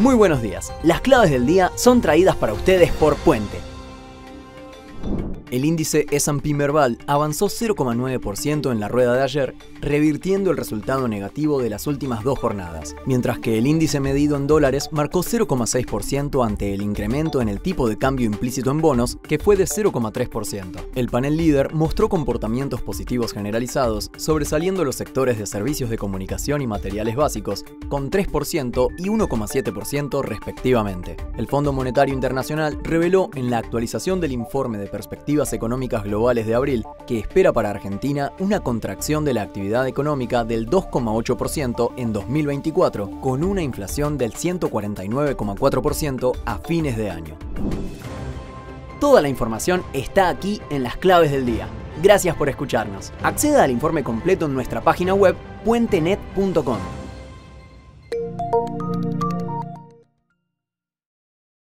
Muy buenos días. Las claves del día son traídas para ustedes por Puente. El índice S&P Merval avanzó 0,9% en la rueda de ayer, revirtiendo el resultado negativo de las últimas dos jornadas, mientras que el índice medido en dólares marcó 0,6% ante el incremento en el tipo de cambio implícito en bonos, que fue de 0,3%. El panel líder mostró comportamientos positivos generalizados, sobresaliendo los sectores de servicios de comunicación y materiales básicos, con 3% y 1,7% respectivamente. El Fondo Monetario Internacional reveló en la actualización del informe de perspectiva económicas globales de abril, que espera para Argentina una contracción de la actividad económica del 2,8% en 2024, con una inflación del 149,4% a fines de año. Toda la información está aquí en las claves del día. Gracias por escucharnos. Acceda al informe completo en nuestra página web puentenet.com.